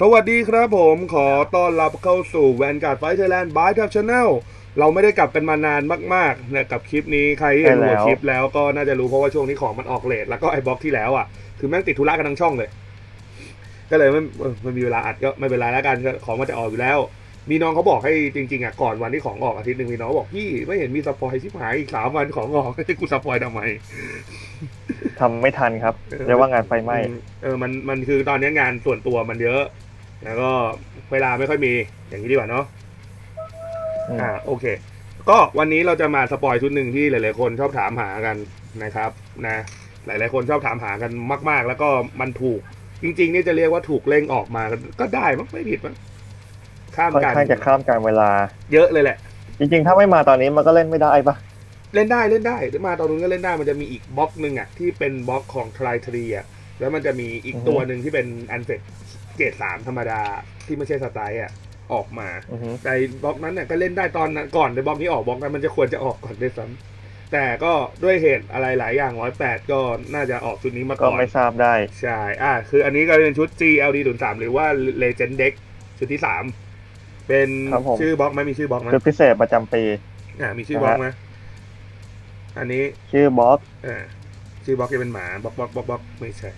สวัสดีครับผมขอต้อนรับเข้าสู่ Vanguard Fight Thailand by Tap Channel เราไม่ได้กลับกันมานานมากๆเนี่ยกับคลิปนี้ใครที่เห็นใช่หัแล้ววคลิปแล้วก็น่าจะรู้เพราะว่าช่วงนี้ของมันออก late แล้วก็ไอ้บล็อกที่แล้วอะ คือแม่งติดธุระกันทั้งช่องเลย ก็เลยไม่เออไม่มีเวลาอัดก็ไม่เป็นไรแล้วกันก็ของมันจะออกอยู่แล้ว มีน้องเขาบอกให้จริงๆอะก่อนวันที่ของออกอาทิตย์หนึ่งมีน้องบอกพี่ไม่เห็นมี spoil ชิบหายอีกสามวันของออกให้กู spoil ทำไมทำไม่ทันครับเออเรียกว่างานไฟไหม้อืเออมันมันคือตอนนี้งานส่วนตัวมันเยอะ แล้วก็เวลาไม่ค่อยมีอย่างนี้ดีกว่าเนาะอืมอ่าโอเค ก็วันนี้เราจะมาสปอยชุดหนึ่งที่หลาย ๆ คนชอบถามหากันนะครับ นะ หลาย ๆ คนชอบถามหากันมาก ๆ แล้วก็มันถูก จริง ๆ นี่จะเรียกว่าถูกเล่งออกมาก็ได้มั้งไม่ผิดมั้งข้ามค่อนกันข้างจะข้ามการเวลา เยอะเลยแหละ จริง ๆ ถ้าไม่มาตอนนี้มันก็เล่นไม่ได้ปะเล่นได้เล่นได้มาตอนนู้นก็เล่นได้มันจะมีอีกบล็อกหนึ่งอะที่เป็นบล็อกของทรายทรีอะแล้วมันจะมีอีกตัวหนึ่งที่เป็นอันเฟด เกรดสามธรรมดาที่ไม่ใช่ stride อะออกมาอือฮึแต่บล็อกนั้นเนี่ยก็เล่นได้ตอนนั้นก่อนในบล็อกนี้ออกบล็อกนั้นมันจะควรจะออกก่อนด้วยซ้ำแต่ก็ด้วยเหตุอะไรหลายอย่างร้อยแปดก็น่าจะออกชุดนี้มาก็ก่อนไม่ทราบได้ ใช่ อ่าคืออันนี้ก็เป็นชุด GLD 0 3หรือว่า Legend Deck ชุดที่สามเป็นครับผมชื่อบล็อกไหมมีชื่อบล็อกไหมชุดพิเศษประจำปีอ่ามีชื่อบล็อกไหมอันนี้ชื่อบล็อกอ่าชื่อบล็อกจะเป็นหมา block block block block ไม่ใช่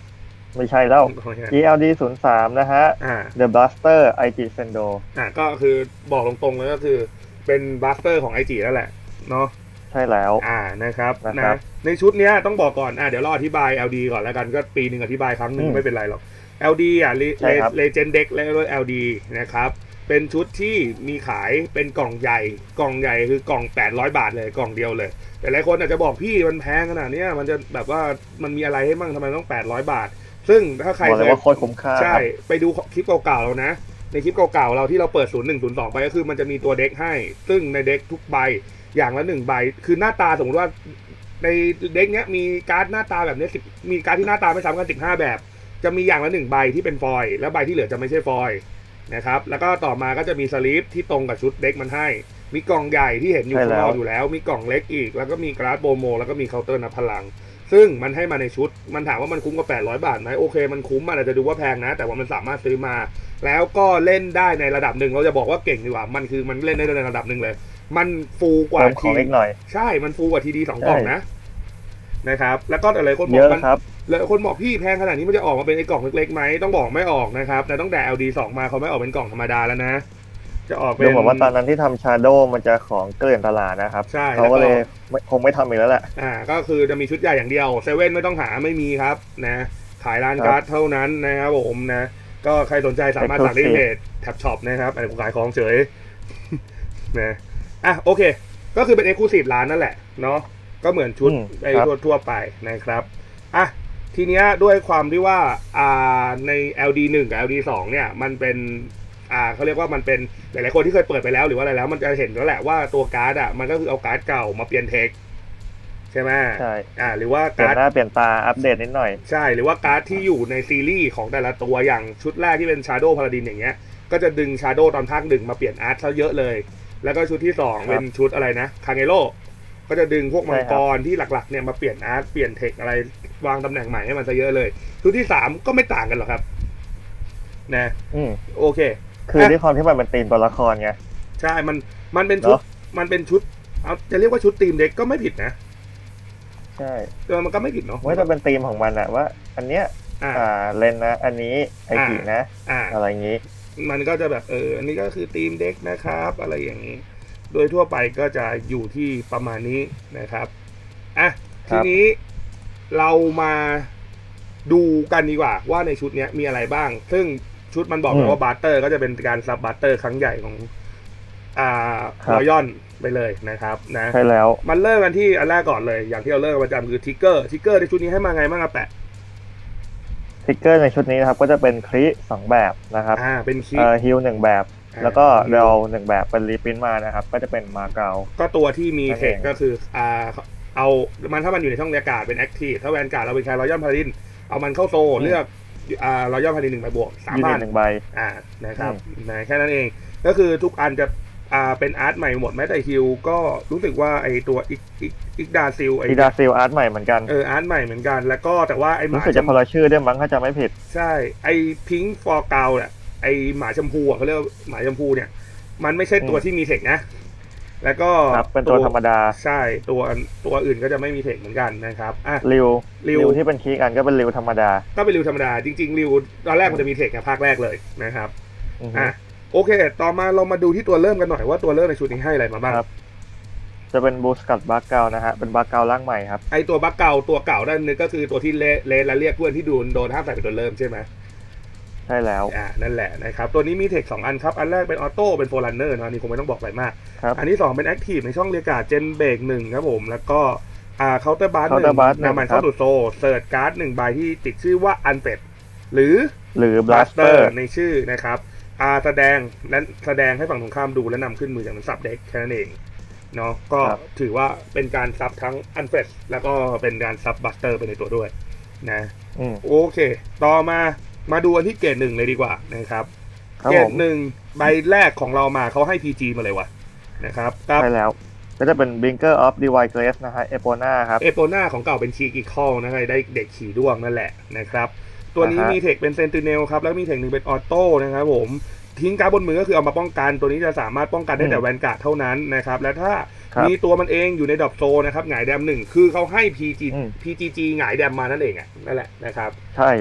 ไม่ใช่แล้วไม่ใช่ GLD 0 3นะฮะอ่า The Blaster Aichi Sendou อ่าก็คือบอกตรงๆเลยก็คือเป็น Blaster ของไอจินั่นแหละเนาะใช่แล้ว อ่านะครับนะครับนะในชุดเนี้ยต้องบอกก่อน อ่าเดี๋ยวเราอธิบาย LD ก่อนแล้วกันก็ปีหนึ่งอธิบายครั้งหนึ่งอืมไม่เป็นไรหรอก LD อะใช่ครับเลเจนเด็กและด้วย LD นะครับเป็นชุดที่มีขายเป็นกล่องใหญ่ กล่องใหญ่คือกล่อง 800 บาทเลยกล่องเดียวเลย แต่หลายคนอาจจะบอกพี่มันแพงขนาดเนี้ยมันจะแบบว่ามันมีอะไรให้มั่งทำไมต้อง 800 บาท ซึ่งถ้าใครบอกเลยเคยว่าโคตรคุ้มค่าใช่ครับไปดูคลิปเก่าๆเรานะ ในคลิปเก่าๆเราที่เราเปิด 0 1 0 2 ไปก็คือมันจะมีตัวเด็กให้ ซึ่งในเด็กทุกใบอย่างละหนึ่งใบ คือหน้าตาสมมติว่าในdeck เนี้ยมีการ์ดหน้าตาแบบเนี้ย10มีการ์ดที่หน้าตาไม่ซ้ำกัน15แบบ จะมีอย่างละหนึ่งใบที่เป็นฟอยล์แล้วใบที่เหลือจะไม่ใช่ฟอยล์นะครับ แล้วก็ต่อมาก็จะมี sleeve ที่ตรงกับชุด deck มันให้ มีกล่องใหญ่ที่เห็นอยู่ใช่ข้างนอกแล้วอยู่แล้ว มีกล่องเล็กอีก แล้วก็มีการ์ด promo แล้วก็มีเคาน์เตอร์นับพลัง ซึ่งมันให้มาในชุด มันถามว่ามันคุ้มกับ800 บาทไหมโอเค มันคุ้มมันอาจจะดูว่าแพงนะ แต่ว่ามันสามารถซื้อมา แล้วก็เล่นได้ในระดับหนึ่ง เราจะบอกว่าเก่งดีกว่า มันคือมันเล่นได้ในระดับหนึ่งเลย มันฟูกว่าเติมของเล็กหน่อยใช่ มันฟูกว่าทีดีสองใช่กล่องนะนะครับ แล้วก็หลายคนบเยอกอะมันครับหลายคนบอกพี่แพงขนาดนี้มันจะออกมาเป็นไอ้กล่องเล็กๆไหมต้องบอกไม่ออกนะครับ แต่ต้องแต่ LD 2มาเขาไม่ออกเป็นกล่องธรรมดาแล้วนะ จะออกเป็ดูนเหมือนว่าตอนนั้นที่ทำชาโดมันจะของเกลื่อนตลาดนะครับใช่เขาก็เลยแล้วก็ไม่คงไม่ทำอีกแล้วแหละอ่าก็คือจะมีชุดใหญ่อย่างเดียวเซเว่นไม่ต้องหาไม่มีครับนะขายร้านครับการ์ดเท่านั้นนะครับผมนะ ก็ใครสนใจสามารถสั่งได้ที่เพจTap Shop นะครับอันนี้ผมขายของเฉยนะอะโอเค ก็คือเป็น exclusive ร้านนั่นแหละเนาะก็เหมือนชุดอืมไอ้ครับทั่วทั่วๆไปนะครับอะทีเนี้ยด้วยความที่ว่าอ่าใน LD 1กับ LD 2เนี่ย มันเป็น อ่าเขาเรียกว่ามันเป็นหลายๆคนที่เคยเปิดไปแล้วหรือว่าอะไรแล้ว มันจะเห็นแล้วแหละว่าตัวการ์ดอะมันก็คือเอาการ์ดเก่ามาเปลี่ยนเทคใช่ไหมใช่อ่าหรือว่าเปลี่ยการ์ดนหน้าเปลี่ยนตาอัปเดตนิดหน่อย ใช่หรือว่าการ์ดที่อยู่ในซีรีส์ของแต่ละตัวอย่างชุดแรกที่เป็น Shadow Paladin อย่างเงี้ยก็จะดึง Shadow ตอนภาคหนึ่งมาเปลี่ยนอาร์ตซะเยอะเลย แล้วก็ชุดที่สองครับเป็นชุดอะไรนะคาเงโ o ก็จะดึงพวกมังใช่คกรับรที่หลักๆเนี่ยมาเปลี่ยนอาร์ตเปลี่ยนเทคอะไรวางตำแหน่งใหม่ให้มันซะเยอะเลย ชุดที่สามก็ไม่ต่างกันหรอกครับ นะอืมโอเค คืออะด้วยความที่มันเป็นธีมตัวละครไงใช่มันมันเป็นชุดเนอะมันเป็นชุดเอาจะเรียกว่าชุดทีมเด็กก็ไม่ผิดนะ ใช่แต่มันก็ไม่ผิดเนาะว่าจะเป็นธีมของมันอะว่า อันเนี้ย อ่าอ่าเลนนะ อันนี้ไอจินะอ่าอะไรอย่างงี้ มันก็จะแบบเออ อันนี้ก็คือ theme deck นะครับ อะไรอย่างนี้ โดยทั่วไปก็จะอยู่ที่ประมาณนี้นะครับอะครัทีนี้เรามาดูกันดีกว่าว่าในชุดเนี้ยมีอะไรบ้าง ซึ่ง ชุดมันบอกแล้วว่า Blaster ก็จะเป็นการ support Blaster ครั้งใหญ่ของ อ่าครับ Royal ไปเลยนะครับ นะใช่แล้ว มันเริ่มกันที่อันแรกก่อนเลย อย่างที่เราเริ่มกันประจำคือ trigger trigger ในชุดนี้ให้มาไงบ้างอะแปะทิกเกอร์ในชุดนี้นะครับ ก็จะเป็นคลิสองแบบนะครับอ่าเป็นคีเอ่อฮิลหนึ่งแบบอ่าแล้วก็เรลหนึ่งแบบเป็นรีพินมานะครับ ก็จะเป็นมาเกาก็ตัวที่มีนั่นเทเอคงก็คืออ่าเอามันถ้ามันอยู่ในช่องบรรยากาศเป็นแอคทีฟถ้าแวนการ์ดเราเป็นแคร์รอยอนพารินเอามันเข้าโซเลือก อ่ารอยอนพารินหนึ่งใบบวกสามยูนิพัตนหนึ่งใบอ่านะครับนะแค่นั้นเอง ก็คือทุกอันจะอ่าเป็นอาร์ตใหม่หมดแม้แต่ฮิวก็รู้สึกว่าไอตัวอีกอีกอีกดาซิลไออีดาซิลอาร์ตใหม่เหมือนกันเอออาร์ตใหม่เหมือนกัน แล้วก็แต่ว่าไอหรู้มาสึกจะคนละชื่อด้วยมั้งถ้าจำไม่ผิด ใช่ไอพิงฟอร์เกาเนี่ยไอหมาชมพูอะเขาเรียกว่าหมาชมพูเนี่ย มันไม่ใช่ตัวอืมที่มีเทคนะ แล้วก็ครับเป็นตัวธรรมดาใช่ตัวตัวอื่นก็จะไม่มีเทคเหมือนกันนะครับอะริวริวที่เป็นคีย์อันก็เป็นริวธรรมดา ก็เป็นริวธรรมดา จริงๆริวตอนแรกมันจะมีเทคกับภาคแรกเลยนะครับอือฮึอะโอเค ต่อมาเรามาดูที่ตัวเริ่มกันหน่อยว่าตัวเริ่มในชุดนี้ให้อะไรมาบ้างครับจะเป็นบูสกัดบัคเกลนะฮะ เป็นบัคเกลร่างใหม่ครับ ไอตัวบัคเก่าตัวเก่าด้านนึงก็คือตัวที่เละเละและเรียกเพื่อนที่โดนโดนห้ามใส่เป็นตัวเริ่มใช่ไหม ใช่แล้วอ่านั่นแหละนะครับ ตัวนี้มีเทคสองอันครับ อันแรกเป็นออโต้เป็นโฟลันเนอร์นะอันนี่คงไม่ต้องบอกอะไรมากครับอันที่สองเป็นแอคทีฟในช่องเรียกการ์ดเจนเบรกหนึ่งครับผม แล้วก็อ่าเคาน์เตอร์บาร์หนึ่ง Counter Blast หนึ่งนำมันครัเข้าบสู่โซเสิร์ชการ์ดหนึ่งใบที่ติดชื่อว่าอันเป็ดหรือหรือบบลัลัสสเตเตออร์ร์ในชื่อนะครับอาแสดงและแสดงให้ฝั่งตรงข้ามดูและนำขึ้นมือจากนั้นสับเด็กแค่นั้นเองเนาะก็ครับถือว่าเป็นการซับทั้งอันเฟสแล้วก็เป็นการซับบัสเตอร์ไปในตัวด้วยนะอืมโอเค ต่อมา มาดูอันที่เกรดหนึ่งเลยดีกว่านะครับครับเกรผดมหนึ่งใบแรกของเรามาเขาให้ PG มาเลยว่ะนะครับกับใช่แล้วก็จะเป็น Blinker of Divine Grace นะฮะเอโปนาครับเอโปนาของเก่าเป็นชีกิคอลนะครับได้เด็กขี่ด้วงนั่นแหละนะครับ ตัวนี้อ่าฮะมี text เป็น sentinel ครับ แล้วมี text หนึ่งเป็น auto นะครับผมทิ้งการ์ดบนมือก็คือเอามาป้องกัน ตัวนี้จะสามารถป้องกันได้แต่ vanguard เท่านั้นนะครับ และถ้าครับมีตัวมันเองอยู่ใน drop zone ะครับหงาย dam หนึ่งคือเขาให้ PG อืม PGG หงาย dam มานั่นเองอะนั่นแหละนะครับ ใช่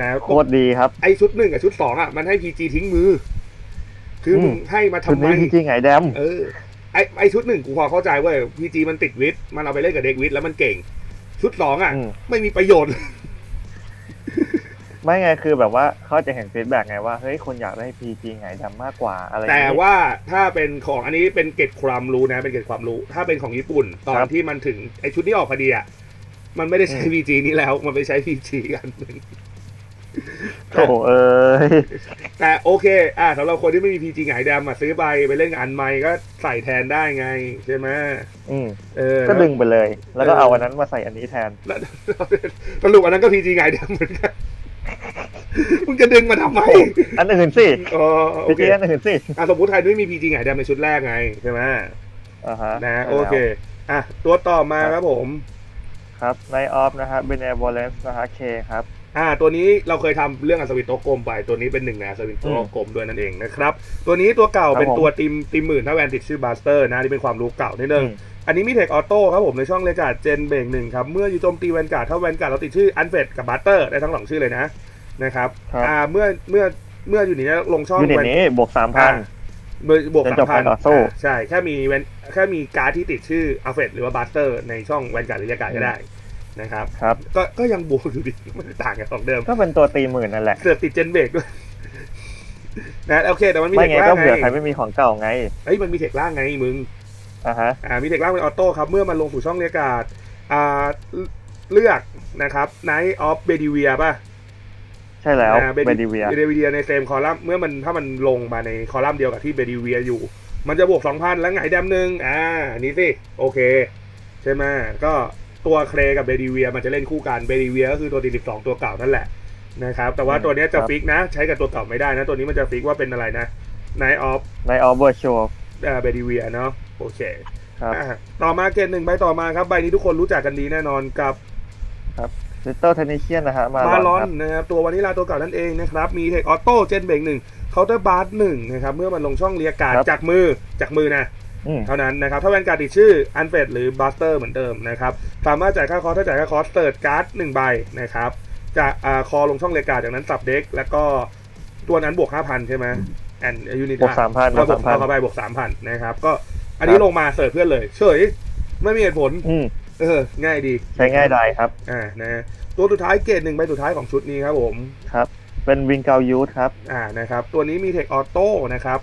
นะโคตรดีครับ ไอชุดหนึ่งกับชุดสองอะมันให้ PG ทิ้งมือ คืออมมึงให้มาชุดทำไมนี้จริงๆไงาย dam เออไอไอชุดหนึ่งกูพอเข้าใจเว้ย PG มันติดวิทย์มันเอาไปเล่นกับเด็กวิทย์แล้วมันเก่ง ชุดสองอะอืมไม่มีประโยชน์ ไม่ไงคือแบบว่าเขาจะเห็นฟีดแบ็กไงว่าเฮ้ยคนอยากได้ PG ไงแดมมากกว่าอะไรอย่งแต่งี้ว่าถ้าเป็นของอันนี้เป็นเกร็ดความรู้นะ เป็นเกร็ดความรู้ ถ้าเป็นของญี่ปุ่น ตอนครับที่มันถึงไอชุดนี้ออกพอดีอะมันไม่ได้ใช้อืม PG นี้แล้ว มันไปใช้ PG กันหนึ่ง โอ้โหเอ้ยแต่โอเค อะสำหรับคนที่ไม่มี PG หงายแดมอะซื้อไปไปเล่นกับอันใหม่ก็ใส่แทนได้ไง ใช่ไหมอืมเออก็ดึงไปเลย แล้วก็เออเอาอันนั้นมาใส่อันนี้แทนแล้วสรุปอันนั้นก็ PG หงายแดมเหมือนกันมึงจะดึงมาทำไม อันอื่นสิอ๋อโอ PG เคอันอื่นสิอะสมมติใครไม่มี PG หงายแดมในชุดแรกไงใช่ไหมอ่าฮะนะใช่โอแล้วเค อะตัวต่อมาครับผม ครับในออฟนะฮะ Benevolence นะฮะ K ครับ อ่าตัวนี้เราเคยทำเรื่องอัศวินโตะกลมไป ตัวนี้เป็นหนึ่งในอัศวินโตะกลมด้วยนั่นเองนะครับ ตัวนี้ตัวเก่าครับเป็นผมตัวติมติมหมื่นถ้าแวนติดชื่อบาสเตอร์นะนี่เป็นความรู้เก่านิดนึงอืมอันนี้มีเทคออโต้ครับผมในช่องเลกาดเจนเบรกหนึ่งครับ เมื่ออยู่โจมตีแวนการ์ดถ้าแวนการ์ดเราติดชื่ออันเฟดกับบาสเตอร์ได้ทั้งสองชื่อเลยนะนะครับครับอ่าเมื่อเมื่อเมื่ออยู่นี่ลงช่องยูนิตแวนนี้บวกสามพัอ่านเบอร์บวกจนสาจมบพักานรต่อสู้ใช่แค่มีแวนแค่มีการ์ดที่ติดชื่ออัลเฟดหรือว่าบาสเตอร์ในช่องแวนการ์ดหรือเลกาดก็ได้ นะครับครับก็ก็ยังบวกอยู่ดีไม่ได้ต่างกันของเดิม ก็เป็นตัวตีหมื่นนั่นแหละเสือกติดเจนเบรกด้วยนะโอเค แต่มันมี text ไม่ใช่ไงล่างไงเผื่อใครไม่มีของเก่าไงเฮ้ยมันมีเทคล่างไงมึงอ่าฮะอ่ามี text ล่างเป็น auto ครับ เมื่อมันลงสู่ช่อง rear guard อ่าเลือกนะครับ Knight of b e d i v i a ป่ะใช่แล้วอ่าเบดิเวียเบดิเวียใน same column เมื่อมันถ้ามันลงมาในคอลัมน์เดียวกับที่เบดิเวียอยู่ มันจะบวก2,000แล้วหงาย dam หนึ่งอ่าอันนี้สิโอเค ใช่ไหมก็ ตัวเคลกับเบดิเวียมันจะเล่นคู่กันเบดิเวียก็คือตัวตี12ตัวเก่านั่นแหละนะครับแต่ว่าตัวเนี้ยจะฟิกนะ ใช้กับตัวเก่าไม่ได้นะ ตัวนี้มันจะฟิกว่าเป็นอะไรนะ Night of ในออฟเวอร์ชัวเบดิเวียเนาะโอเคครับอะต่อมาเกณฑ์หนึ่งใบต่อมาครับ ใบนี้ทุกคนรู้จักกันดีแน่นอนกับลิตเติ้ลเทนนิเชียนนะฮะมามาลลออนนครับนะครับตัววานิลาตัวเก่านั่นเองนะครับมีเทคออโต้เจนเบงหนึ่งเคาน์เตอร์บาร์หนึ่งนะครับเมื่อมันลงช่องเรียกการ์ดครับจากมือจากมือนะอืม เท่านั้นนะครับ ถ้าแวนการ์ดติดชื่ออันเฟดหรือบัสเตอร์เหมือนเดิมนะครับ สามารถจ่ายค่าคอร์สถ้าจ่ายค่าคอร์สเติร์ดการ์ดหนึ่งใบนะครับจะอ่าคอลงช่องเรียกการ์ดจากนั้นสับเด็ก แล้วก็ตัวนั้นบวกห้าพันใช่ไหมแอนยูนิตบวก3,000บวกบวก3,000เข้าไปบวกสามพันนะครับ ก็อันนี้ครับลงมาเสิร์ฟเพื่อนเลย เฉย ไม่มีเหตุผลอืมเออ ง่ายดี ใช้ง่ายได้ครับอ่านะตัวสุดท้ายเกรดหนึ่งใบสุดท้ายของชุดนี้ครับผม ครับ เป็นวิงเกายูทครับ อ่านะครับ ตัวนี้มีเทคออโต้นะครับ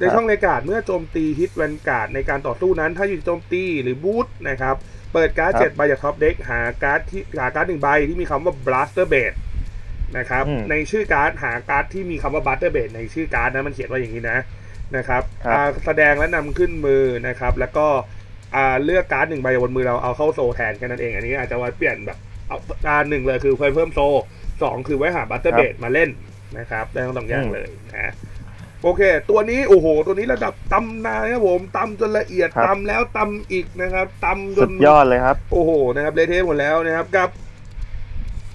ในช่องในการ์ดเมื่อโจมตีฮิตแวนการ์ดในการต่อสู้นั้น ถ้าอยู่โจมตีหรือบูทนะครับ เปิดการ์ดครับเจ็ดใบจาก top deck หาการ์ดที่หาการ์ดหนึ่งใบที่มีคำว่า blaster b a s นะครับอืมในชื่อการ์ดหาการ์ดที่มีคำว่า blaster b a s ในชื่อการ์ดนะมันเขียนว่าอย่างนี้นะนะครับครับอ่าแสดงและนำขึ้นมือนะครับ แล้วก็อ่าเลือกการ์ดหนึ่งใบบนมือเราเอาเข้า soul แทนแค่นั้นเอง อันนี้อาจจะไว้เปลี่ยนแบบเอาการ์ดหนึ่งเลยคือเพิ่ม soul สองคือไว้หา blaster b a s มาเล่นนะครับ ได้ทั้งสองอย่างเลยนะ โอเค ตัวนี้โอ้โห ตัวนี้ระดับตำนานครับผมตำจนละเอียดครับ ตำแล้วตำอีกนะครับตำจนสุดยอดเลยครับโอ้โหนะครับเละเทะหมดแล้วนะครับกับ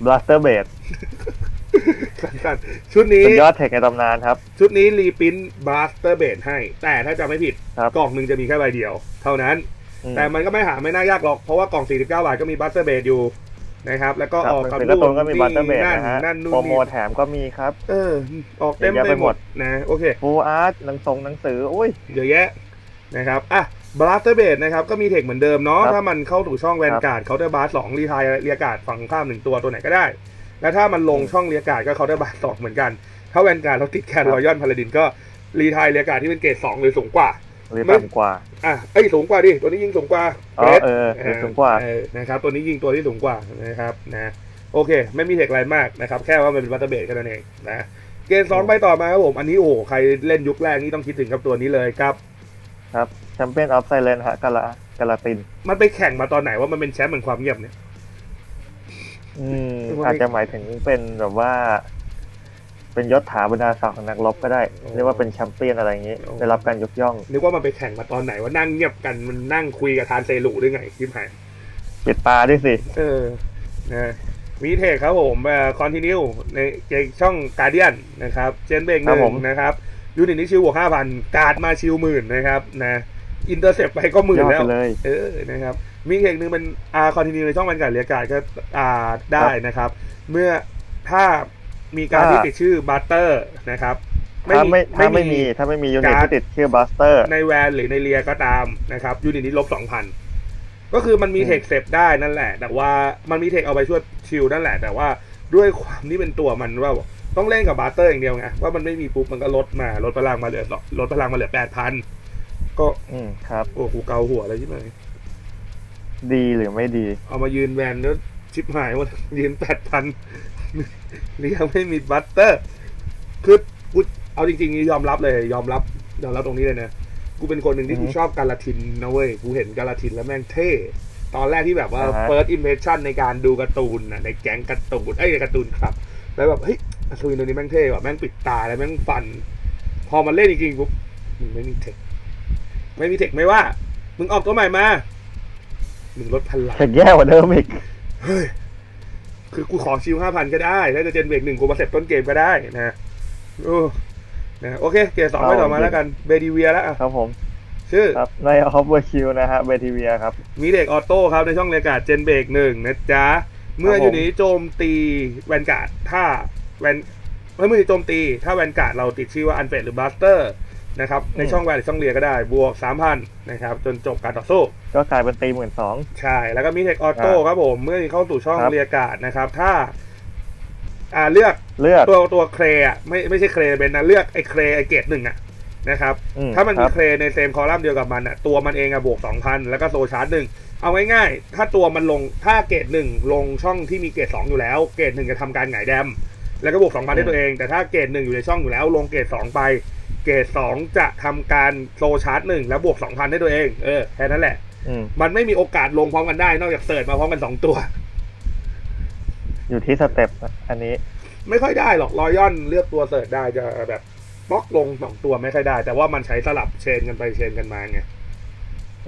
Blaster b a s สั้นๆชุดนี้ สุดยอดเทคในตำนานครับ ชุดนี้รีพินบาสเตอร์เบดให้ แต่ถ้าจะไม่ผิดครับ กล่องหนึ่งจะมีแค่ใบเดียว เท่านั้น อืมแต่มันก็ไม่หาไม่น่ายากหรอก เพราะว่ากล่อง 49 บาทก็มีบัสเตอร์เบดอยู่ นะครับ แล้วก็ครับออกหนังกับสือการ์ตูนก็มีบัตเตอร์เบดนั่นนะฮะนั่นนู่นโปรโมนี่แถมก็มีครับ เออ ออกเต็มเยอะไปไปหหมมดดนะโอเคฟูอาร์ตหนังสงหนังสืออุ้ยเยอะแยะนะครับอะบลัสเตอร์เบดนะครับก็มีเทคเหมือนเดิมเนาะครับถ้ามันเข้าถูกช่องแวนการ์ดเคาน์เตอร์บาร์สองรีทายเรียการ์ดฝั่งข้ามหนึ่งตัวตัวไหนก็ได้ แล้วถ้ามันลงช่อง rear guard ก็ Counter Blast สองเหมือนกัน ถ้า vanguard เราติด clan รอยัลพาลาดินก็ retire rear guard ที่เป็นเกรดสองหรือสูงกว่า หรือไม่ต่ำกว่า อะเอ้ยสูงกว่าดิ ตัวนี้ยิงสูงกว่าอ๋อเกรดเออหรือสูงกว่าเออนะครับ ตัวนี้ยิงตัวที่สูงกว่านะครับนะโอเค ไม่มีเทคอะไรมากนะครับ แค่ว่ามันเป็นบลาสเตอร์เบลดแค่นั้นเองนะเกรดสองไปต่อมาครับผม อันนี้โอ้โหใครเล่นยุคแรกนี่ต้องคิดถึงกับตัวนี้เลยครับ ครับ Knight of Silence ฮะกาลากาลาติน มันไปแข่งมาตอนไหนว่ามันเป็นแชมป์เหมือนความเงียบเนี่ย อืมทำไมอาจจะหมายถึงเป็นแบบว่า เป็นยศถาบรรดาศักดิ์ของนักรบก็ได้โอ้เรียกว่าเป็นแชมเปี้ยนอะไรอย่างนี้โอ้ได้รับการยกย่องนึกว่ามันไปแข่งมาตอนไหนว่านั่งเงียบกันมันนั่งคุยกับทานเซรุด้วยไงคิดหายปิดตาด้วยสิ เออนะมีเทคครับผมเอ่อคอนติเนียในเกมช่องการเดียนนะครับ เจนเบงหครับนึ่ผงมนะครับยูนิตนี้ชิวบวกห้าพันการ์ดมาชิวหมื่นนะครับนะอินเตอร์เซปไปก็หมื่นยอดแล้วไปเลยเออนะครับมีเทคหนึ่งเป็นอาคอนติเนียในช่องบรรยากาศเรียกการก็อ่าได้นะครับ เมื่อถ้า มีการถ้าที่ติดชื่อบัตเตอร์นะครับถ้าไม่ถ้าไม่มีถ้าไม่มียูนิตการ์ดที่ติดชื่อบัสเตอร์ ในแวนหรือในเรียก็ตามนะครับยูนิตนี้ลบสองพันก็คือมันมีอืมเทคเซฟได้นั่นแหละ แต่ว่ามันมีเทคเอาไปช่วยชิลนั่นแหละ แต่ว่าด้วยความที่เป็นตัวมันว่าต้องเล่นกับบลาสเตอร์อย่างเดียวไงว่ามันไม่มีปุ๊บมันก็ลดมาลดพลังมาเหลือลดพลังมาเหลือแปดพันก็อืมครับโอ้กูเกาหัวเลยใช่ไหมดีหรือไม่ดี เอามายืน Van แล้วชิปหายหมดยืนแปดพัน rear ไม่มีบลาสเตอร์ คือกูเอาจริงๆยอมรับเลย ยอมรับยอมรับตรงนี้เลยนะกูเป็นคนหนึ่งที่อือฮึกูชอบกาลาทินนะเว้ย กูเห็นกาลาทินแล้วแม่งเท่ ตอนแรกที่แบบว่าอ่าฮะ first impression ในการดูการ์ตูนน่ะในแก๊งการ์ตูนเอ้ยในการ์ตูนครับ แล้วแบบเฮ้ยการ์ตูนตัวนี้แม่งเท่ว่ะแม่งปิดตาแล้วแม่งฟัน พอมันเล่นจริงๆปุ๊บมึงไม่มีเทค ไม่มีเทคไม่ว่า มึงออกตัวใหม่มามึงลดพลังเทคแย่กว่าเดิมอีกเฮ้ย คือกูขอชิวห้าพันก็ได้ ถ้าจะเจนเบรกหนึ่งกูมาเสร็จต้นเกมก็ได้นะโอ้นะโอเค เกมสองไปต่อมาแล้วกันเบดีเวียแล้วอะครับผม ชื่อครับในออฟเวอร์คิวนะฮะเบทีเวียครับ มีเด็กออโต้ครับในช่องรายการเจนเบรกหนึ่งนะจ๊ะ เมื่อครับผมอยู่นี้โจมตีแวนการ์ดถ้าแวนเมื่อมือโจมตี ถ้าแวนการ์ดเราติดชื่อว่าอันเฟดหรือบัสเตอร์ นะครับ ในช่องแวนหรือช่องเรียก็ได้ บวกสามพันนะครับ จนจบการต่อสู้ ก็กลายเป็นตีหมื่นสองใช่ แล้วก็มีเทคออโต้ครับผม เมื่อเข้าสู่ช่องครับเรียการ์ดนะครับ ถ้า อ่าเลือกเลือกตัวตัวเครอะไม่ไม่ใช่เครเป็นนะเลือกไอ้เครไอ้เกรดหนึ่งอะนะครับอืถ้ามันคมีรับเครในเซมคอลัมน์เดียวกับมันอะตัวมันเองอะบวกสองพันแล้วก็โซชาร์จหนึ่งเอาง่ายๆ ถ้าตัวมันลง ถ้าเกรดหนึ่งลงช่องที่มีเกรดสองอยู่แล้ว เกรดหนึ่งจะทำการหงาย dam แล้วก็บวกสองพันให้ตัวเอง แต่ถ้าเกรดหนึ่งอยู่ในช่องอยู่แล้ว ลงเกรดสองไป เกรดสองจะทำการ Soul Charge หนึ่งแล้วบวกสองพันให้ตัวเองเออแค่นั้นแหละอืมมันไม่มีโอกาสลงพร้อมกันได้ นอกจาก search มาพร้อมกันสองตัว อยู่ที่ step อันนี้ ไม่ค่อยได้หรอกรอยย่อนเลือกตัว search ได้จะแบบบล็อกลงสองตัวไม่ค่อยได้ แต่ว่ามันใช้สลับ change กันไป change กันมาไง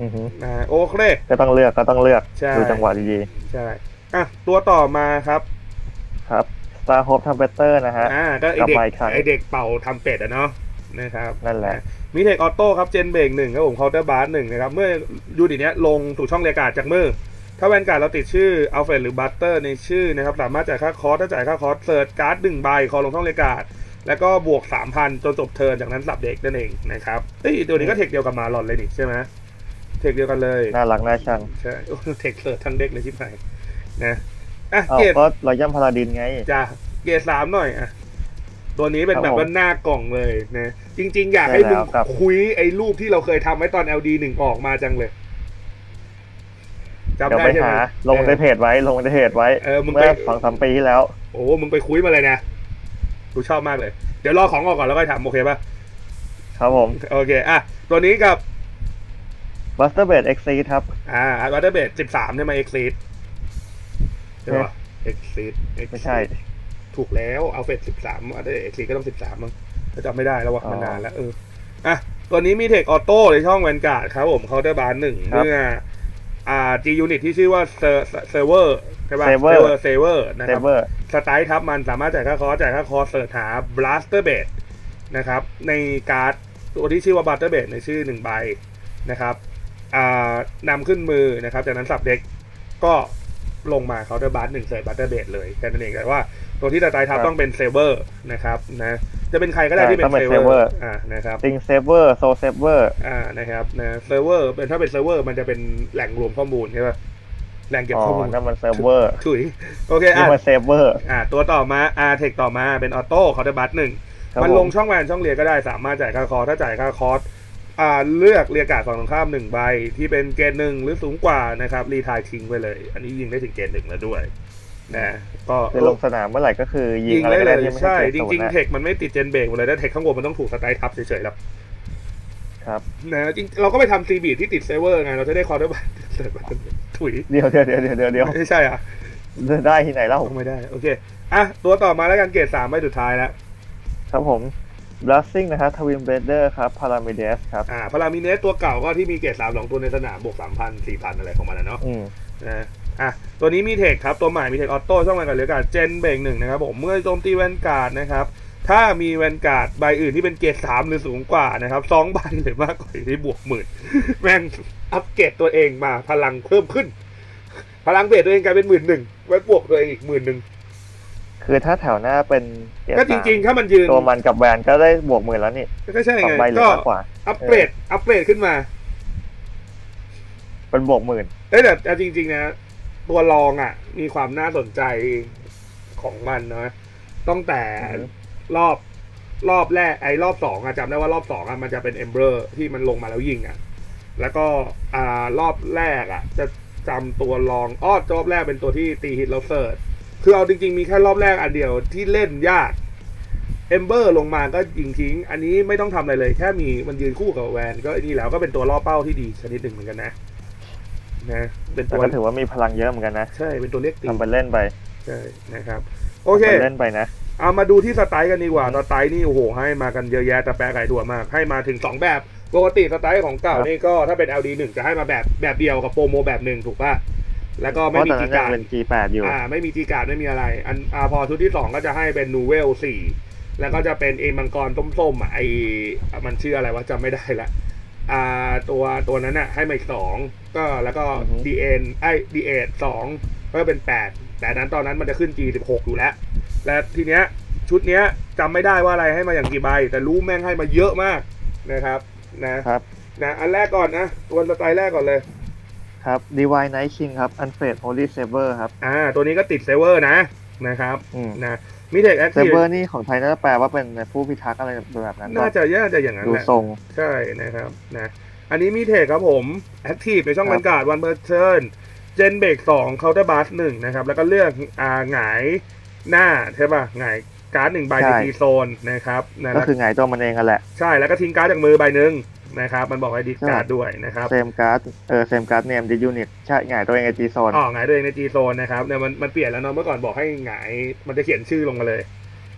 อือฮึนะฮะโอเคก็ต้องเลือกก็ต้องเลือกใช่ดูจังหวะดีใช่อะตัวต่อมาครับๆครับ Star Hope t r u m p e t e r นะฮะอ่าก็ไอกลับเด็กมาอีกครั้งไอเด็กเป่าทรัมเป็ตอะเนาะ นะครับนั่นแหละมี text auto ครับ Gen Break หนึ่งครับผม Counter Blast หนึ่งนะครับเมื่อยูนิตเนี้ยลงสู่ช่อง rearguard จากมือ ถ้า vanguard เราติดชื่อ Alfred หรือ Blaster ในชื่อนะครับสามารถจ่ายค่า cost ถ้าจ่ายค่า cost search การ์ดหนึ่งใบ call ลงช่อง rearguard แล้วก็บวกสามพันจนจบ turn จากนั้นสับ deck นั่นเองนะครับเอ้ยตัวนี้ก็ text เดียวกับ Marron เลยนี่ใช่ไหมเทคเดียวกันเลย น่ารักน่าชังใช่โอ้เทคเสิร์ชทั้งเด็กเลยชิบหายนะอะเอาเกรดก็รอยัลพาราดินไงจ้ะเกรดสามหน่อยอะ ตัวนี้เป็นครับแบบผมว่าหน้ากล่องเลยนะจริง ๆ อยากให้ใช่มึงแล้วครับคุยไอ้รูปที่เราเคยทำไว้ตอน LD หนึ่งออกมาจังเลยจำเดี๋ยวได้ไปใช่ไหมหาลงในเพจไว้ ลงในเพจไว้เออมึงไปเมื่อสองสามปีที่แล้ว โอ้มึงไปคุยมาเลยนะกูชอบมากเลย เดี๋ยวรอของออกก่อนแล้วก็ทำโอเคป่ะ ครับผม โอเค อะ ตัวนี้กับ Buster b a t X Seed ครับ อ่าวัตเตอร์เบดสิบสามใช่ไหมเอ็กซีดใช่ปะเอ็กซีดไม่ใช่ ถูกแล้วเอาเฟสสิบสามอันเอ็กซีก็ต้องสิบสามมั้งถ้าจำไม่ได้แล้ววะอ๋อมันนานแล้วเอออะตัวนี้มีเทคออโต้ในช่องแวนการ์ดครับผมเคาน์เตอร์บาร์หนึ่งครับเมื่ออ่า G unit ที่ชื่อว่าเซอร์เวอร์ใช่ป่ะ Saver เซเวอร์นะเซครับเวอร์สไตล์ทับมันสามารถจ่ายค่าคอร์สจ่ายค่าคอร์สเสิร์ชหา blaster b a s นะครับ ในการ์ดตัวที่ชื่อว่า blaster b a s ในชื่อหนึ่งใบนะครับอ่านำขึ้นมือนะครับ จากนั้นสับเด็กก็ ลงมาเขาจะบัสหนึ่งเสิร์ชบัตเตอร์เบดเลยแค่นั้นเองแต่ว่าตัวที่สไตล์ทับครับต้องเป็นเซเวอร์นะครับนะจะเป็นใครก็ได้ใช่ที่เป็ต้อนงเป็นเซเวอ saver ร์อ่านะครับติงเซเวอร์โซเซเวอร์อ่านะครับนะเซิร์ฟเวอร์เป็นถ้าเป็นเซิร์ฟเวอร์มันจะเป็นแหล่งรวมข้อมูลใช่ป่ะแหล่งเก็บอ๋อข้อมูลนั่นมันเซิร์ฟเวอร์ถุยโอเคนี่อะมันเซฟเวอร์อ่าตัวต่อมาอาเทคต่อมาเป็นออโต้คอร์ดบัตหนึ่งครับมันลงผมช่องแวนช่องเรียก็ได้สามารถจ่ายค่าคอร์สถ้าจ่ายค่าคอร์สอ่า เลือกเรียกการ์ดฝั่งตรงข้ามหนึ่งใบที่เป็นเกณฑ์หนึ่งหรือสูงกว่านะครับ รีทายทิ้งไปเลย อันนี้ยิงได้ถึงเกณฑ์หนึ่งแล้วด้วยนะก็คือลงสนามเมื่อไหร่ก็คือยิงยิงอะไรได้ก็เลได้ยที่ไม่ใช่ใช่จเกรดศูริงนย์ๆนะเทคมันไม่ติดเจนเบรกหมดเลยแต่เทคข้างบนมันต้องถูกสไตล์ทับเฉยๆแล้วครับนะจริงเราก็ไปทำซีบีที่ติดเซเวอร์ไงเราจะได้คอร์ดบัตถุยเดี๋ยวเดี๋ยวเดี๋ยวเดี๋ยวเดี๋ยวเดี๋ยวไม่ใช่อะได้ที่ไหนเล่าไม่ได้ โอเคอะตัวต่อมาแล้วกันเกรดสามใบสุดท้ายแล้วครับผม blessing นะครับทวินเบเดอร์ครับพารามิเดสครับอ่าพารามิเนสตัวเก่าก็ที่มีเกรดสามสองตัวในสนามบวกสามพันสี่พันอะไรของมันนะเนาะอืมนะอะตัวนี้มีเทคครับ ตัวใหม่มีเทคออโต้ช่องแวนการ์ดเหลือการเจนเบรกหนึ่งนะครับผมเมื่อโจมตีแวนการ์ดนะครับ ถ้ามีแวนการ์ดใบอื่นที่เป็นเกรดสามหรือสูงกว่านะครับสองใบหรือมากกว่าที่บวกหมื่นแม่งอัปเกรดตัวเองมาพลังเพิ่มขึ้น พลังเบรกตัวเองกลายเป็นหมื่นหนึ่งไว้บวกตัวเองอีกหมื่นหนึ่ง คือถ้าแถวหน้าเป็นเกียก็จริงๆ ถ้ามันยืนตัวมันกับแวนก็ได้บวกหมื่นแล้วนี่ ก็ใช่สองไงใบหรือก็มากกว่าอัปเกรดอัปเกรดขึ้นมา เป็นบวกหมื่นเอ้ยแต่แต่จริง ๆ นะ ตัวรองอะ มีความน่าสนใจของมันนะตั้งแต่อือฮึรอบรอบแรกไอ้รอบสองอะจำได้ว่ารอบสองอะมันจะเป็นเอมเบอร์ที่มันลงมาแล้วยิงอะแล้วก็อ่ารอบแรกอะจะจำตัวรองอ้อรอบแรกเป็นตัวที่ตีฮิตแล้ว search คือเอาจริงๆ มีแค่รอบแรกอันเดียวที่เล่นยากเอมเบอร์ลงมาก็ยิงทิ้ง อันนี้ไม่ต้องทำอะไรเลย แค่มีมันยืนคู่กับ van ก็นี่แล้วก็เป็นตัวล่อเป้าที่ดีชนิดหนึ่งเหมือนกันนะ นะ เป็นแต่ตัวก็ถือว่ามีพลังเยอะเหมือนกันนะ ใช่ เป็นตัวเรียกตีทำไปเล่นไป ใช่ นะครับ โอเคทำไปเล่นไปนะ เอามาดูที่สไตล์กันดีกว่า สไตล์นี่โอ้โห ให้มากันเยอะแยะแต่แปลไก่ถั่วมาก ให้มาถึง 2 แบบ ปกติสไตล์ของเก่าครับนี่ก็ถ้าเป็น LD 1จะให้มาแบบแบบเดียวกับโปรโมแบบหนึ่งถูกป่ะ แล้วก็เพไม่ราะมีตอนจีนั้นยักางรเป็น G8 อยู่อ่าไม่มีจีการดไม่มีอะไร อันอ่าพอชุดที่2ก็จะให้เป็นนูเวล4แล้วก็จะเป็นเอมังกรส้มๆอะไอมันชื่ออะไรวะจำไม่ได้ละอ่าตัวตัวนั้นน่ะให้มาอีกสองก็แล้วก็อือฮึ DN ไอ้ D8 สองก็เป็นแปดแต่นั้นตอนนั้นมันจะขึ้น G16 อยู่แล้ว และทีเนี้ยชุดเนี้ยจำไม่ได้ว่าอะไรให้มาอย่างกี่ใบ แต่รู้แม่งให้มาเยอะมากนะครับนะครับนะอันแรกก่อนนะตัวสไตล์แรกก่อนเลย ครับ Divine Night King ครับ Unfade Holy Saber ครับอ่าตัวนี้ก็ติดเซเวอร์นะนะครับอืมนะมิเทคแอคทีฟ Saber นี่ของไทยน่าจะแปลว่าเป็นผู้พิทักษ์อะไรแบบนั้น น่าจะน่าจะอย่างนั้นดูแหละทรงใช่นะครับนะอันนี้มีเทคครับผมแอคทีฟในช่องครับบรรกาศวันเ r อร์เชิญเจนเบรกสองเคาน์เตอร์บัสหนึ่งนะครับ แล้วก็เลือกอ่าหงายหน้าใช่ป่ะหงาย การ์ดหนึ่งใบในทีโซนนะครับนะก็แล้วคือไงายตัวมันเองกันแหละ ใช่แล้วก็ทิ้งการ์ดจากมือใบหนึ่งนะครับมันบอกให้ดิสการ์ดด้วยนะครับเซมการ์ดเออเซมการ์ดเนมดิยูนิตใช่ไงายตัวเองไอจีโซนอ๋อหงายตัวเองในจีโซนนะครับเนี่ยมันมันเปลี่ยนแล้วเนาะเมื่อก่อนบอกให้หงายมันจะเขียนชื่อลงมาเลย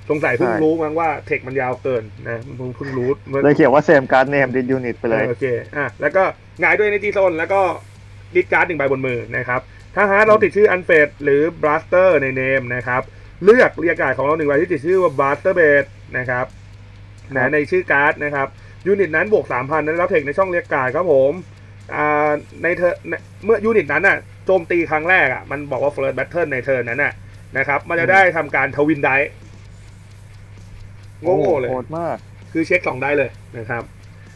สงสัยเพิ่งใช่รู้มั้งว่าเทคมันยาวเกินนะเพิ่งเพิ่งรู้เมื่อเลยเขียนว่า same card name this unit ไปเลยโอเคอะแล้วก็หงายด้วยใน G zone แล้วก็ discard หนึ่งใบบนมือนะครับถ้า heart เราติดชื่อ Alfred หรือ Blaster ใน name นะครับ เลือก rear guard ของเราหนึ่งใบที่ติดชื่อว่า Blaster Blade นะครับครันะบในชื่อการ์ดนะครับ unit นั้นบวก 3,000นั้นรับ text ในช่อง rear guard ครับผมอ่าในเธอในเมื่อ unit นั้นน่ะโจมตีครั้งแรกอะมันบอกว่า first battle ใน turn นั้นน่ะนะครับ มันจะได้ทำการ twin drive โง่ๆเลยโหดมาก คือเช็คสองได้เลยนะครับ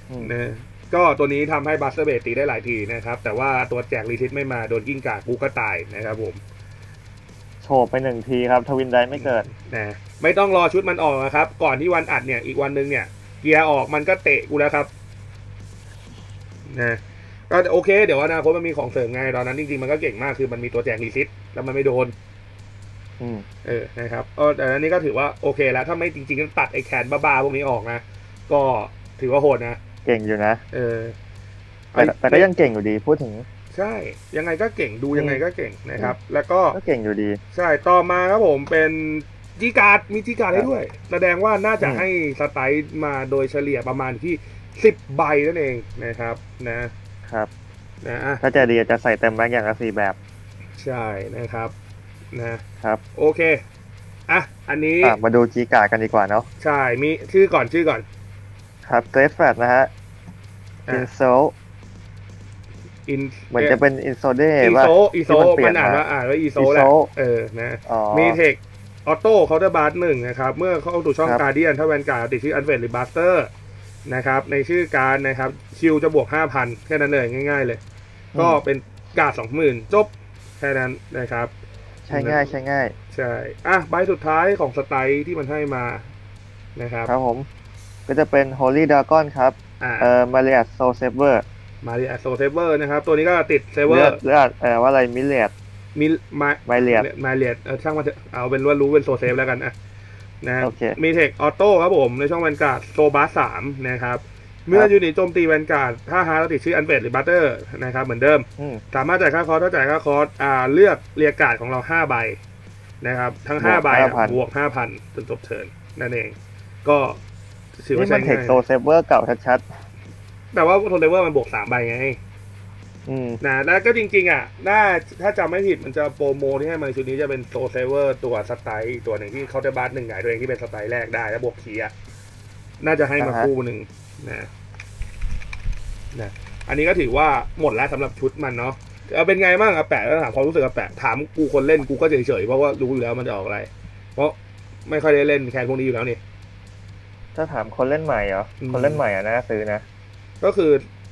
อืมนะก็ตัวนี้ทำให้ Blaster Blade ตีได้หลายทีนะครับ แต่ว่าตัวแจกรีทิสไม่มาโดนกิ้งก่ากูก็ตายนะครับผม โฉบไปหนึ่งทีครับ twin drive ไม่เกิดนะไม่ต้องรอชุดมันออกนะครับ ก่อนที่วันอัดเนี่ยอีกวันหนึงเนี่ย เกียร์ออกมันก็เตะกูแล้วครับนะก็โอเค เดี๋ยวอนาคตมันมีของเสริมไงตอนนั้นจริงๆมันก็เก่งมากคือมันมีตัวแจกรีทิสแล้วมันไม่โดนอืมเออนะครับเออแต่อันนี้ก็ถือว่าโอเคแล้วถ้าไม่จริงๆก็ตัดไอ้แขนบ้าๆพวกนี้ออกนะก็ถือว่าโหดนะเก่งอยู่นะเออแต่แต่ก็ยังเก่งอยู่ดีพูดถึง ใช่ ยังไงก็เก่งดูยังไงก็เก่งนะครับ แล้วก็ก็เก่งอยู่ดี ใช่ต่อมาครับผมเป็น G guard มี G guard ให้ด้วย แสดงว่าน่าจะอืมให้สไตล์มาโดยเฉลี่ยประมาณที่สิบใบนั่นเองนะครับนะครับนะอะถ้าใจดีจะใส่เต็มแบ็คอย่างละสี่แบบ ใช่นะครับนะครับโอเคอะอันนี้อะมาดูจีการ์กันดีกว่าเนาะใช่มีชื่อก่อนชื่อก่อน ครับเกรสแฟตนะฮะอะอินโซ อินเหมือนจะเป็นอินโซเดอีว่าโซอีโซที่มันเปลี่ยมันนอ่านมาว่าอ่านว่าอีโซอีโซแหละเออนะอ๋อมีเทคออโต้เคาน์เตอร์บาร์หนึ่งนะครับ เมื่อเข้าสู่ช่องครับการเดียนถ้าแวนการ์ดติดชื่ออันเฟดหรือบัสเตอร์นะครับ ในชื่อการนะครับ คิวจะบวก5,000แค่นั้นเลยง่าย ๆ เลย ก็เป็นการ์ด20,000จบแค่นั้นนะครับ ใช้ง่ายใช้ง่าย ใช่ อะใบสุดท้ายของสไตล์ที่มันให้มานะครับ ครับผม ก็จะเป็น Holy Dragon ครับอ่าเอ่อมาเรีย Soul Saver มาริอาโซเซเวอร์นะครับ ตัวนี้ก็ติดเซเวอเลือดร์เลือดเอ่อว่าอะไรมิเลียดมีมาไมเลียดมาเรียดเออช่างมันเถอะเอาเป็นว่ารู้เป็นโซเซฟแล้วกันอะนะโอเคมีเทคออโต้ครับผม ในช่องแวนการ์ดโซบาสามนะครับเมื่อยูนิตโจมตีแวนการ์ดถ้าฮาร์ดติดชื่ออันเฟดหรือบัตเตอร์นะครับเหมือนเดิมอืมสามารถจ่ายค่าคอร์สถ้าจ่ายค่าคอร์สอ่าเลือกเรียกการ์ดของเรา5ใบนะครับ ทั้ง5ใบอะ5,000บวก5,000จนจบเทิร์นนั่นเอง ก็ถือว่านี่ใช้มันเทคง่ายโซเซเวอร์เก่าชัด แต่ว่าโทนเลเวอร์มันบวก3ใบไงๆอืมนะแล้วก็จริง ๆ อะ น่าถ้าจำไม่ผิดมันจะโปรโมที่ให้มาในชุดนี้จะเป็นโซเซเวอร์ตัวสไตล์อีกตัวหนึ่งที่เขาจะบัสหนึ่งไงตัวเองที่เป็นสไตล์แรกได้แล้วบวกเคียร์น่าจะให้มาอ่าฮะคู่หนึ่งนะนะอันนี้ก็ถือว่าหมดแล้วสำหรับชุดมันเนาะเอาเป็นไงบ้างอะแปะแล้วถามความรู้สึกอะแปะถามกูคนเล่นกูก็เฉยๆเพราะว่ารู้อยู่แล้วมันจะออกอะไร เพราะไม่ค่อยได้เล่นแคนพวกนี้อยู่แล้วนี่ถ้าถามคนเล่นใหม่เหรออืมคนเล่นใหม่อะน่าซื้อนะ ก็คือ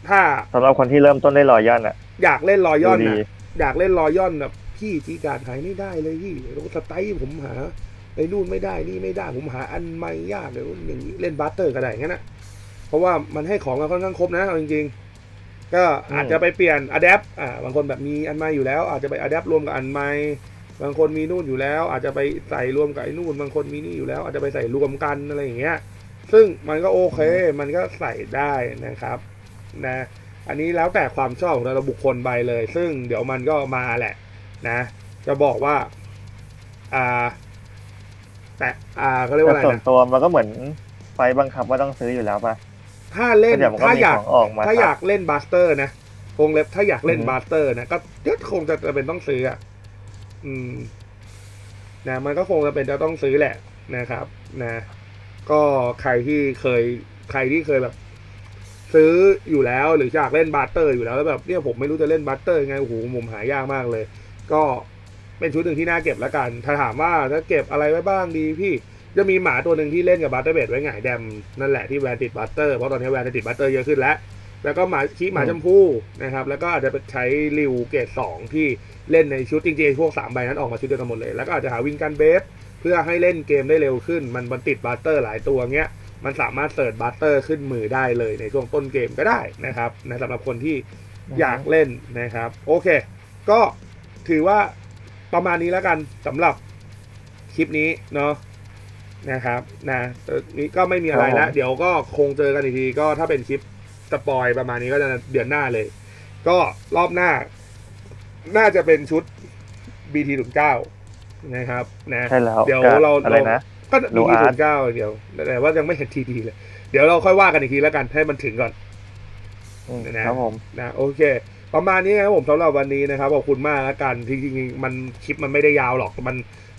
ถ้าสำหรับคนที่เริ่มต้นได้รอยย่อนอะ อยากเล่นรอยย่อนดูดีน่ะอยากเล่นรอยย่อนแบบพี่จีการขายไม่ได้เลยพี่แล้วสไตล์ผมหาไอ้นู่นไม่ได้นี่ไม่ได้ผมหาอันไม่ยากเลยอย่างนี้เล่นบัตเตอร์ก็ได้งั้นนะเพราะว่ามันให้ของมาค่อนข้างครบนะเอาจริงๆ ก็อาจจะไปเปลี่ยนอะแดปอ่าบางคนแบบมีอันใหม่อยู่แล้ว อาจจะไปอะแดปรวมกับอันใหม่บางคนมีนู่นอยู่แล้ว อาจจะไปใส่รวมกับไอ้นู่น บางคนมีนี่อยู่แล้ว อาจจะไปใส่รวมกันอะไรอย่างเงี้ย ซึ่งมันก็โอเค มันก็ใส่ได้นะครับ นะ อันนี้แล้วแต่ความชอบของแต่ละบุคคลไปเลย ซึ่งเดี๋ยวมันก็มาแหละนะ จะบอกว่า อ่า แต่อ่าเขาเรียกแต่ว่าอะไรส่วนนะ ตัวมันก็เหมือนไฟบังคับว่าต้องซื้ออยู่แล้วป่ะ ถ้าเล่น เดี๋ยวมันก็ถ้ามีอยาก ของออกมาถ้าอยากเล่น Blaster นะวงเล็บถ้าอยากเล่นอือฮึ Blaster นะก็เดี๋ยวคงจะเป็นต้องซื้ออะ อืม นะ มันก็คงจะเป็นจะต้องซื้อแหละนะครับ นะ ก็ใครที่เคยใครที่เคยแบบ ซื้ออยู่แล้วหรืออยากเล่น Blaster อยู่แล้วแล้วแบบเนี่ยผมไม่รู้จะเล่น Blaster ยังไงโอ้โหผมหายากมากเลย ก็เป็นชุดหนึ่งที่น่าเก็บแล้วกัน ถ้าถามว่าจะเก็บอะไรไว้บ้างดีพี่จะมีหมาตัวหนึ่งที่เล่นกับ Blaster Blade ไว้หงแดมนั่นแหละที่แวนติด Blaster เพราะตอนนี้แวนติด Blaster เยอะขึ้นแล้วแล้วก็หมาชี้หมาชมพูนะครับ แล้วก็อาจจะไปใช้ริวเกรดสองที่เล่นในชุดจริงๆพวกสามใบนั้นออกมาชุดเดียวกันหมดเลย แล้วก็อาจจะหา Wingal Brave พื่อให้เล่นเกมได้เร็วขึ้น มันมันติด Blaster หลายตัวเงี้ย มันสามารถ search Blaster ขึ้นมือได้เลยในช่วงต้นเกมก็ได้นะครับนะสำหรับคนที่อยากเล่นนะครับ โอเค ก็ถือว่าประมาณนี้แล้วกันสำหรับคลิปนี้เนาะนะครับนะเอ่อนี้ก็ไม่มีอะไรครับแล้วผมเดี๋ยวก็คงเจอกันอีกทีก็ถ้าเป็นคลิปสปอยประมาณนี้ก็จะเดือนหน้าเลย ก็รอบหน้า น่าจะเป็นชุด BT ถึงเก้า นะครับนะใช่แล้วเดี๋ยวกับเราอะไรนะก็ Lu BT ถึ Art งเก้าเดี๋ยวแต่ว่ายังไม่เห็นทีดีเลย เดี๋ยวเราค่อยว่ากันอีกทีแล้วกันให้มันถึงก่อนอืมนะครับผมนะโอเค ประมาณนี้ครับผมสำหรับวันนี้นะครับขอบคุณมากแล้วกันที่จริงๆมันคลิปมันไม่ได้ยาวหรอกมัน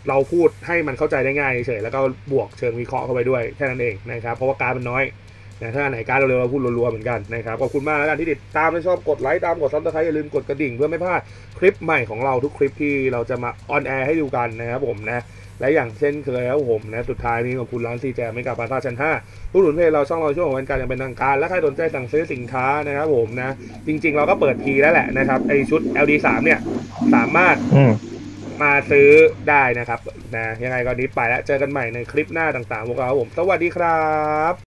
เราพูดให้มันเข้าใจได้ง่ายเฉยๆแล้วก็บวกเชิงวิเคราะห์เข้าไปด้วยแค่นั้นเองนะครับเพราะว่าการดมันน้อย นะถ้าอันไหนการดเร็วๆเราพูดรัวๆเหมือนกันนะครับขอบคุณมากแล้วกันที่ติดตามและชอบกดไลค์ตามกด subscribe อย่าลืมกดกระดิ่งเพื่อไม่พลาดคลิปใหม่ของเราทุกคลิปที่เราจะมา on air ให้ดูกันนะครับผมนะและอย่างเช่นเคยครับผมนะสุดท้ายนี้ขอบคุณร้านซีแจมไม่กับพาซาชั้น 5 ผู้หนุนเพจเราช่องเราช่วงของแวนการ์ดอย่างเป็นทางการ และใครสนใจสั่งซื้อสินค้านะครับผมนะ จริง ๆ เราก็เปิด pre แล้วแหละนะครับไอชุด LD3 เนี่ย สามารถอืมมาซื้อได้นะครับนะยังไงก็นี้ไปแล้ว เจอกันใหม่ในคลิปหน้าต่างๆพวกเราครับผม สวัสดีครับ